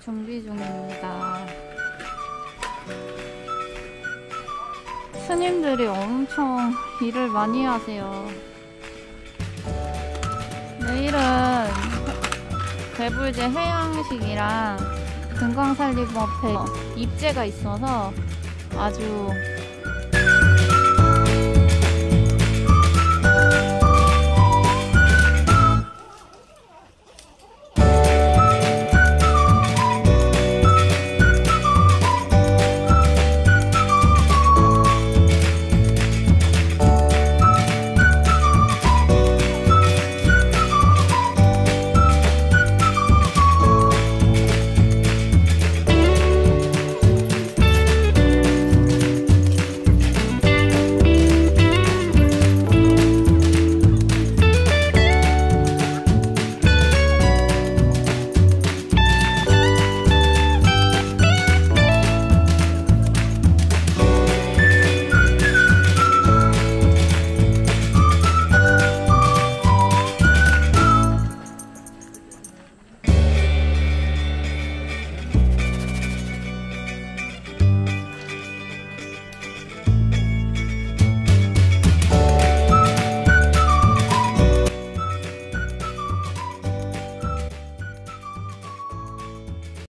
준비 중입니다. 스님들이 엄청 일을 많이 하세요. 내일은 대불제 해양식이랑 금강산림업회 입제가 있어서 아주